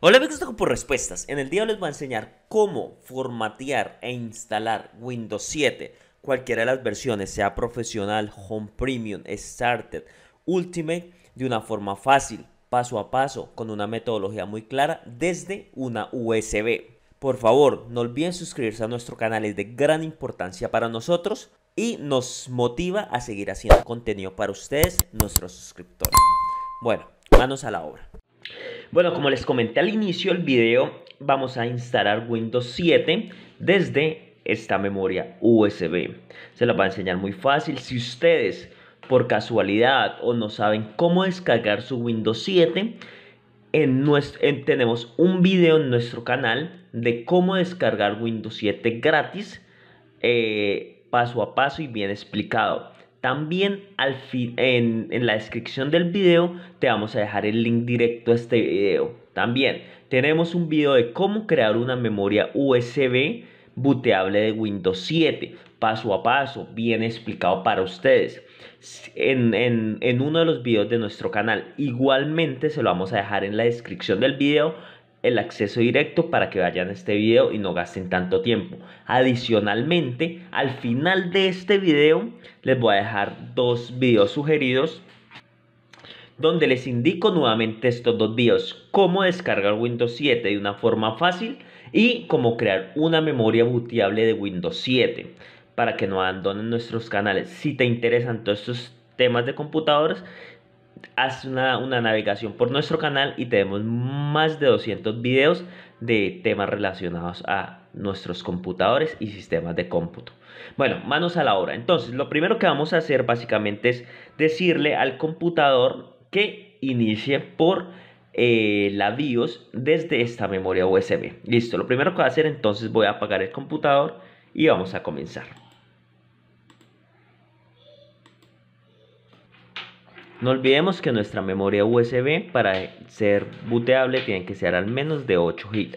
Hola amigos de por Respuestas, en el día les voy a enseñar cómo formatear e instalar Windows 7, cualquiera de las versiones, sea profesional, Home Premium, Starter, Ultimate, de una forma fácil, paso a paso, con una metodología muy clara desde una USB. Por favor, no olviden suscribirse a nuestro canal, es de gran importancia para nosotros y nos motiva a seguir haciendo contenido para ustedes, nuestros suscriptores. Bueno, manos a la obra. Bueno, como les comenté al inicio del video, vamos a instalar Windows 7 desde esta memoria USB. Se la va a enseñar muy fácil. Si ustedes por casualidad o no saben cómo descargar su Windows 7, en nuestro, tenemos un video en nuestro canal de cómo descargar Windows 7 gratis, eh, paso a paso y bien explicado. También al fin, en, en la descripción del video te vamos a dejar el link directo a este video. También tenemos un video de cómo crear una memoria USB booteable de Windows 7, paso a paso, bien explicado para ustedes. En, en, en, uno de los videos de nuestro canal. Igualmente se lo vamos a dejar en la descripción del video el acceso directo para que vayan a este video y no gasten tanto tiempo. Adicionalmente, al final de este video les voy a dejar dos videos sugeridos donde les indico nuevamente estos dos videos, cómo descargar Windows 7 de una forma fácil y cómo crear una memoria booteable de Windows 7 para que no abandonen nuestros canales. Si te interesan todos estos temas de computadores, haz una, navegación por nuestro canal y tenemos más de 200 videos de temas relacionados a nuestros computadores y sistemas de cómputo. Bueno, manos a la obra. Entonces, lo primero que vamos a hacer básicamente es decirle al computador que inicie por eh, la BIOS desde esta memoria USB. Listo, lo primero que voy a hacer entonces voy a apagar el computador y vamos a comenzar. No olvidemos que nuestra memoria USB para ser booteable tiene que ser al menos de 8 GB.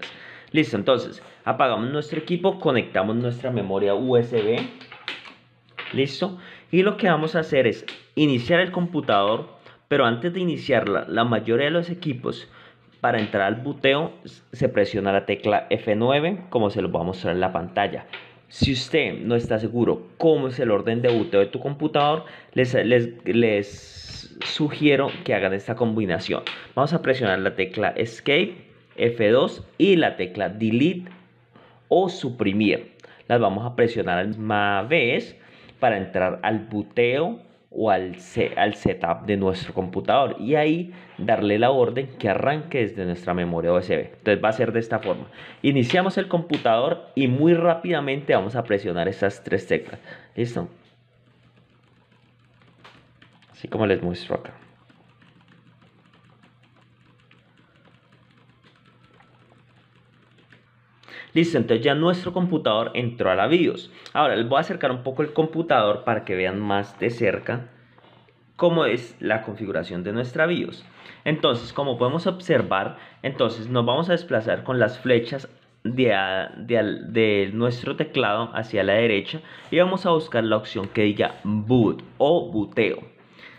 Listo, entonces apagamos nuestro equipo, conectamos nuestra memoria USB. Listo. Y lo que vamos a hacer es iniciar el computador, pero antes de iniciarla, la mayoría de los equipos para entrar al buteo se presiona la tecla F9 como se lo voy a mostrar en la pantalla. Si usted no está seguro cómo es el orden de buteo de tu computador, les, les, les sugiero que hagan esta combinación. Vamos a presionar la tecla Escape, F2 y la tecla Delete o suprimir. Las vamos a presionar la misma vez para entrar al buteo o al, al setup de nuestro computador y ahí darle la orden que arranque desde nuestra memoria USB. Entonces va a ser de esta forma. Iniciamos el computador y muy rápidamente vamos a presionar estas tres teclas. ¿Listo? así como les muestro acá. Listo, entonces ya nuestro computador entró a la BIOS. Ahora les voy a acercar un poco el computador para que vean más de cerca cómo es la configuración de nuestra BIOS. Entonces, como podemos observar, entonces nos vamos a desplazar con las flechas de, nuestro teclado hacia la derecha y vamos a buscar la opción que diga boot o buteo.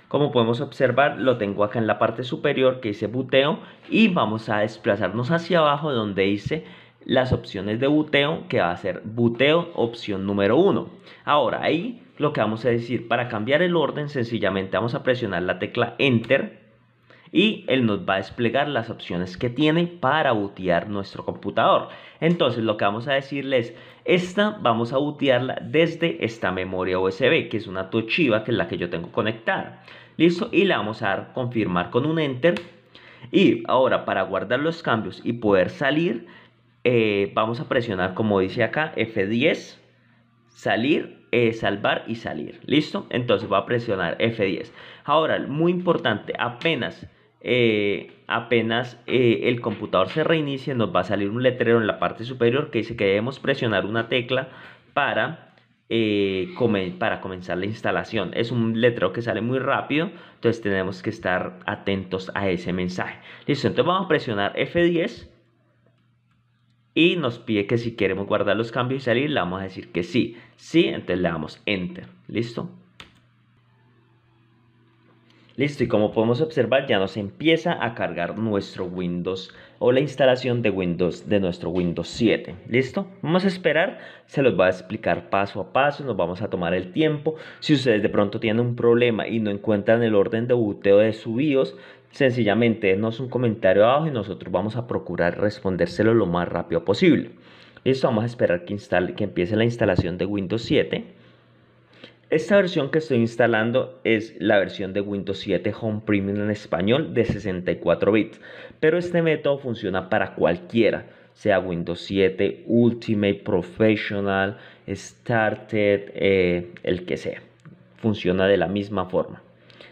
Como podemos observar, lo tengo acá en la parte superior que dice buteo y vamos a desplazarnos hacia abajo donde dice las opciones de buteo que va a ser buteo opción número 1. Ahora ahí lo que vamos a decir para cambiar el orden sencillamente vamos a presionar la tecla enter y él nos va a desplegar las opciones que tiene para bootear nuestro computador. Entonces lo que vamos a decirle es, esta vamos a bootearla desde esta memoria USB, que es una Toshiba, que es la que yo tengo conectada. Listo, y le vamos a dar confirmar con un enter. Y ahora para guardar los cambios y poder salir, eh, vamos a presionar como dice acá F10, salir, eh, salvar y salir. ¿Listo? Entonces va a presionar F10. Ahora, muy importante, apenas eh, apenas el computador se reinicie nos va a salir un letrero en la parte superior que dice que debemos presionar una tecla para, para comenzar la instalación. Es un letrero que sale muy rápido, entonces tenemos que estar atentos a ese mensaje. Listo, entonces vamos a presionar F10 y nos pide que si queremos guardar los cambios y salir, le vamos a decir que sí. Sí, entonces le damos Enter. ¿Listo? Listo, y como podemos observar ya nos empieza a cargar nuestro Windows o la instalación de Windows de nuestro Windows 7. ¿Listo? Vamos a esperar, se los voy a explicar paso a paso, nos vamos a tomar el tiempo. Si ustedes de pronto tienen un problema y no encuentran el orden de boteo de su BIOS, sencillamente denos un comentario abajo y nosotros vamos a procurar respondérselo lo más rápido posible. Listo, vamos a esperar que, instale, que empiece la instalación de Windows 7. Esta versión que estoy instalando es la versión de Windows 7 Home Premium en español de 64 bits, pero este método funciona para cualquiera, sea Windows 7, Ultimate, Professional, Started, eh, el que sea. Funciona de la misma forma.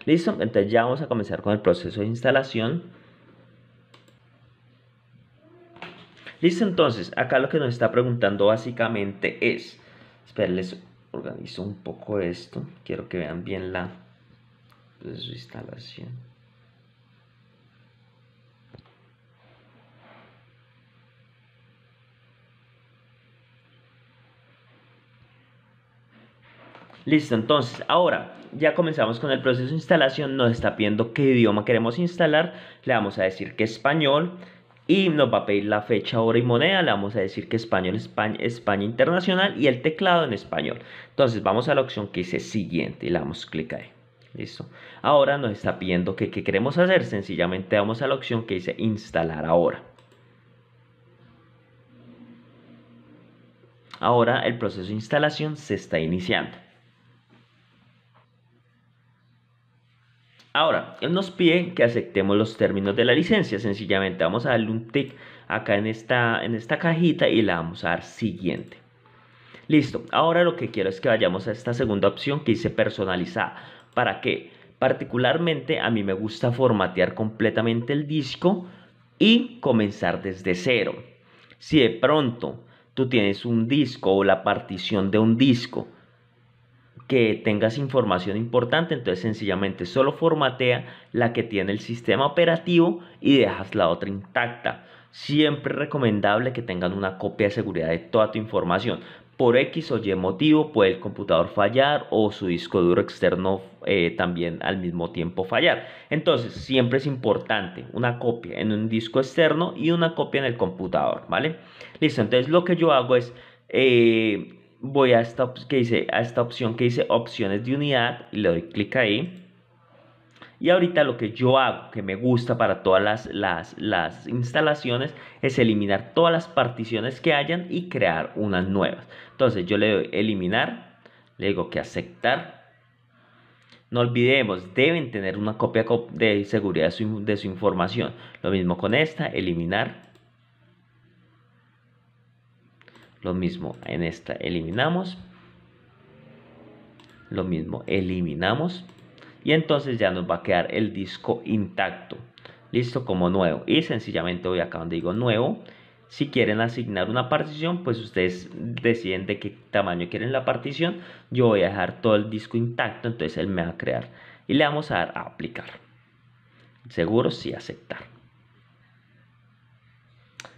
Listo, entonces ya vamos a comenzar con el proceso de instalación. Listo, entonces acá lo que nos está preguntando básicamente es, espérenles organizo un poco esto. Quiero que vean bien la su instalación. Listo, entonces ahora ya comenzamos con el proceso de instalación. Nos está pidiendo qué idioma queremos instalar. Le vamos a decir que español y nos va a pedir la fecha, hora y moneda. Le vamos a decir que español, España, España internacional y el teclado en español. Entonces vamos a la opción que dice siguiente y le damos clic ahí. Listo. Ahora nos está pidiendo que qué queremos hacer. Sencillamente vamos a la opción que dice instalar ahora. Ahora el proceso de instalación se está iniciando. Ahora, él nos pide que aceptemos los términos de la licencia. Sencillamente vamos a darle un tick acá en esta, en esta cajita y le vamos a dar siguiente. Listo, ahora lo que quiero es que vayamos a esta segunda opción que dice personalizada. ¿Para qué? Particularmente a mí me gusta formatear completamente el disco y comenzar desde cero. Si de pronto tú tienes un disco o la partición de un disco que tengas información importante, entonces sencillamente solo formatea la que tiene el sistema operativo y dejas la otra intacta. Siempre recomendable que tengan una copia de seguridad de toda tu información. Por X o Y motivo puede el computador fallar o su disco duro externo eh, también al mismo tiempo fallar. Entonces siempre es importante una copia en un disco externo y una copia en el computador, ¿vale? Listo, entonces lo que yo hago es... Eh, voy a esta, que dice, a esta opción que dice opciones de unidad y le doy clic ahí. Y ahorita lo que yo hago, que me gusta para todas las, las, las, instalaciones, es eliminar todas las particiones que hayan y crear unas nuevas. Entonces yo le doy eliminar, le digo que aceptar. No olvidemos, deben tener una copia de seguridad de su, de su información. Lo mismo con esta, eliminar. Lo mismo en esta eliminamos. Lo mismo eliminamos. Y entonces ya nos va a quedar el disco intacto. Listo como nuevo. Y sencillamente voy acá donde digo nuevo. Si quieren asignar una partición, pues ustedes deciden de qué tamaño quieren la partición. Yo voy a dejar todo el disco intacto, entonces él me va a crear. Y le vamos a dar a aplicar. Seguro sí aceptar.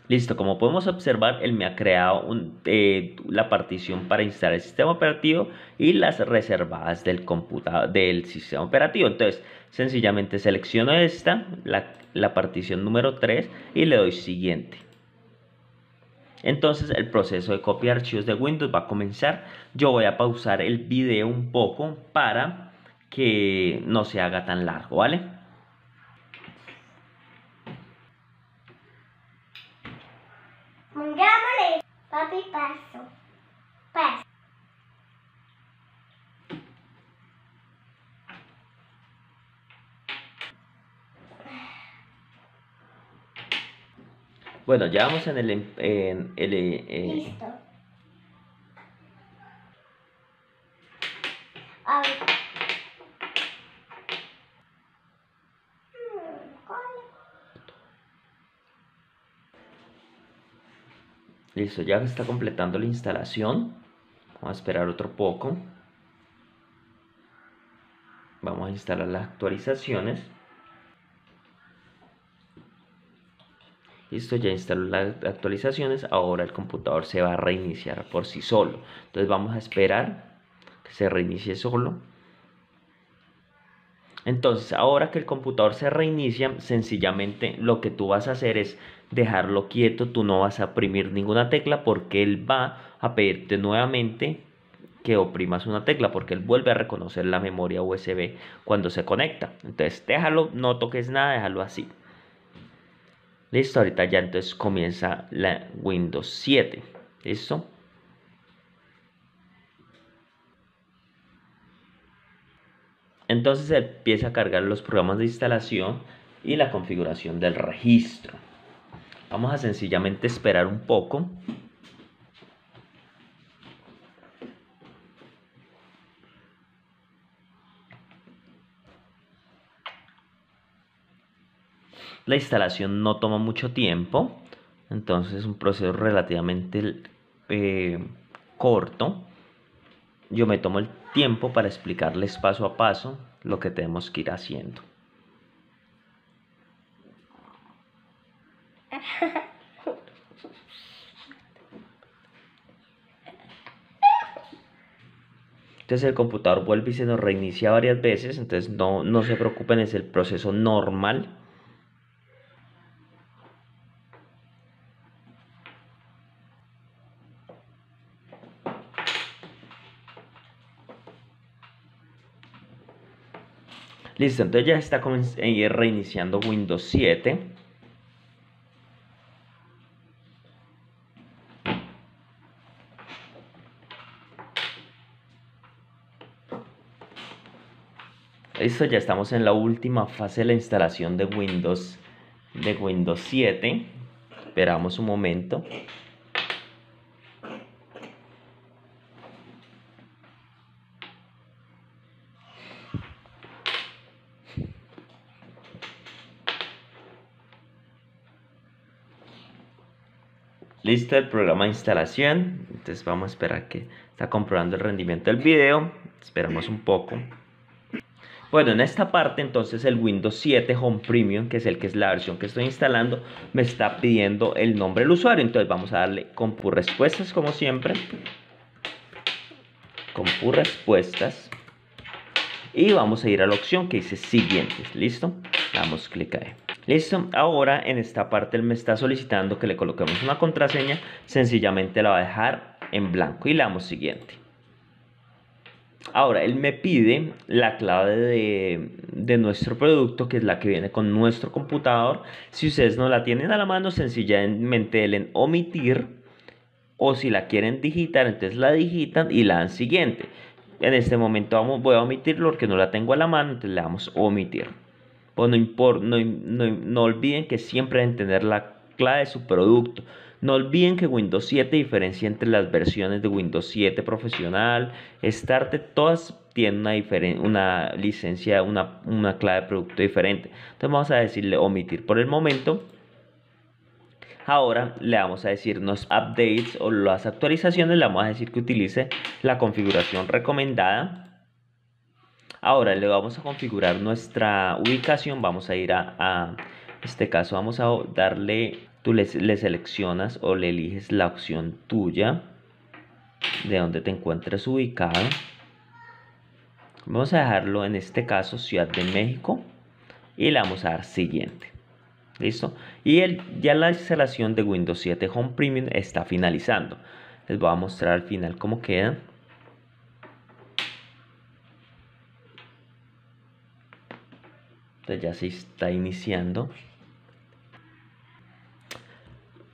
Listo, como podemos observar, él me ha creado eh, la partición para instalar el sistema operativo y las reservadas del computador del sistema operativo. Entonces, sencillamente selecciono esta, la, la partición número 3 y le doy siguiente. Entonces el proceso de copia de archivos de Windows va a comenzar. Yo voy a pausar el video un poco para que no se haga tan largo, ¿vale? Papi, paso. Paso. Bueno, ya vamos en el... En el eh, Listo. A ver. Listo, ya está completando la instalación. Vamos a esperar otro poco. Vamos a instalar las actualizaciones. Listo, ya instaló las actualizaciones. Ahora el computador se va a reiniciar por sí solo. Entonces vamos a esperar que se reinicie solo. Entonces, ahora que el computador se reinicia, sencillamente lo que tú vas a hacer es dejarlo quieto, tú no vas a oprimir ninguna tecla porque él va a pedirte nuevamente que oprimas una tecla porque él vuelve a reconocer la memoria USB cuando se conecta. Entonces, déjalo, no toques nada, déjalo así. Listo, ahorita ya entonces comienza la Windows 7. ¿Listo? Entonces empieza a cargar los programas de instalación y la configuración del registro. Vamos a sencillamente esperar un poco. La instalación no toma mucho tiempo, entonces es un proceso relativamente eh, corto. Yo me tomo el tiempo para explicarles paso a paso lo que tenemos que ir haciendo. Entonces el computador vuelve y se nos reinicia varias veces, entonces no, no se preocupen, es el proceso normal. Listo, entonces ya está eh, reiniciando Windows 7. Listo, ya estamos en la última fase de la instalación de Windows de Windows 7. Esperamos un momento. Listo el programa de instalación. Entonces vamos a esperar que está comprobando el rendimiento del video. Esperamos un poco. Bueno, en esta parte entonces el Windows 7 Home Premium, que es el que es la versión que estoy instalando, me está pidiendo el nombre del usuario. Entonces vamos a darle compu respuestas como siempre. Compu respuestas. Y vamos a ir a la opción que dice siguientes. ¿Listo? Damos clic ahí. Listo, ahora en esta parte él me está solicitando que le coloquemos una contraseña, sencillamente la va a dejar en blanco y le damos siguiente. Ahora, él me pide la clave de, de, nuestro producto, que es la que viene con nuestro computador. Si ustedes no la tienen a la mano, sencillamente denle en omitir. O si la quieren digitar, entonces la digitan y la dan siguiente. En este momento vamos, voy a omitirlo porque no la tengo a la mano, entonces le damos omitir. Pues no, no, no, olviden que siempre deben tener la clave de su producto. No olviden que Windows 7 diferencia entre las versiones de Windows 7 profesional, Starter, todas tienen una, una licencia, una, una clave de producto diferente. Entonces vamos a decirle omitir por el momento. Ahora le vamos a decir los updates o las actualizaciones, le vamos a decir que utilice la configuración recomendada Ahora le vamos a configurar nuestra ubicación. Vamos a ir a, este caso, vamos a darle, tú le, seleccionas o le eliges la opción tuya de donde te encuentres ubicado. Vamos a dejarlo en este caso Ciudad de México y le vamos a dar siguiente. ¿Listo? Y el, ya la instalación de Windows 7 Home Premium está finalizando. Les voy a mostrar al final cómo queda. Ya se está iniciando.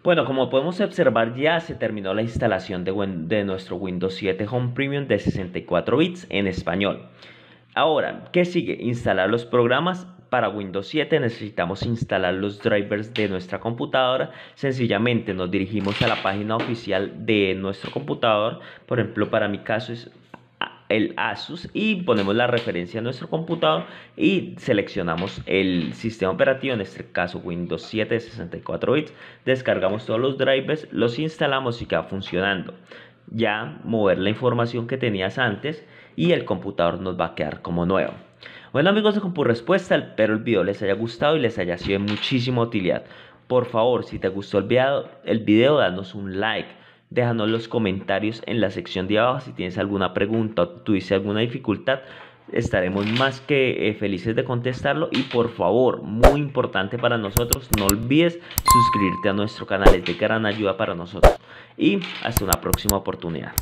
Bueno, como podemos observar ya se terminó la instalación de, de, nuestro Windows 7 Home Premium de 64 bits en español. Ahora, ¿qué sigue? Instalar los programas. Para Windows 7 necesitamos instalar los drivers de nuestra computadora. Sencillamente nos dirigimos a la página oficial de nuestro computador. Por ejemplo, para mi caso es el Asus y ponemos la referencia a nuestro computador y seleccionamos el sistema operativo, en este caso Windows 7 de 64 bits, descargamos todos los drivers, los instalamos y queda funcionando. Ya mover la información que tenías antes y el computador nos va a quedar como nuevo. Bueno amigos de Respuesta, espero el video les haya gustado y les haya sido de muchísima utilidad. Por favor, si te gustó el video, el video danos un like Déjanos los comentarios en la sección de abajo si tienes alguna pregunta o tuviste alguna dificultad. estaremos más que eh, felices de contestarlo y por favor, muy importante para nosotros, no olvides suscribirte a nuestro canal, es de gran ayuda para nosotros y hasta una próxima oportunidad.